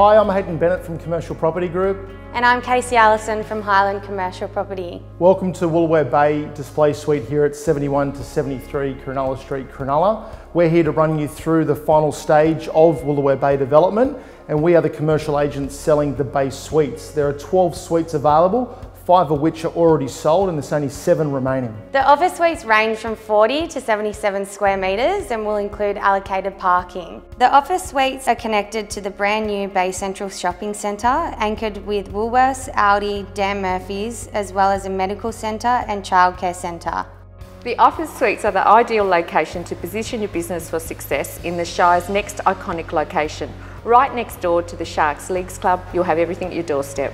I'm Hayden Bennett from Commercial Property Group. And I'm Casey Allison from Highland Commercial Property. Welcome to Woolooware Bay Display Suite here at 71 to 73 Cronulla Street, Cronulla. We're here to run you through the final stage of Woolooware Bay development and we are the commercial agents selling the Bay Suites. There are 12 suites available, five of which are already sold and there's only seven remaining. The office suites range from 40 to 77 square metres and will include allocated parking. The office suites are connected to the brand new Bay Central Shopping Centre, anchored with Woolworths, Aldi, Dan Murphy's, as well as a medical centre and childcare centre. The office suites are the ideal location to position your business for success in the Shire's next iconic location. Right next door to the Sharks Leagues Club, you'll have everything at your doorstep.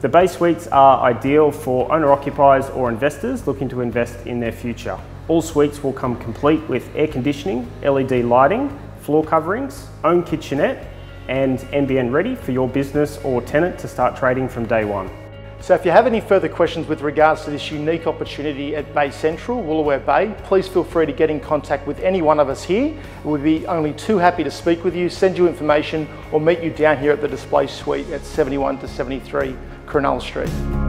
The Bay Suites are ideal for owner-occupiers or investors looking to invest in their future. All suites will come complete with air conditioning, LED lighting, floor coverings, own kitchenette and NBN ready for your business or tenant to start trading from day one. So if you have any further questions with regards to this unique opportunity at Bay Central, Woolooware Bay, please feel free to get in contact with any one of us here. We'd be only too happy to speak with you, send you information or meet you down here at the display suite at 71 to 73 Cronulla Street.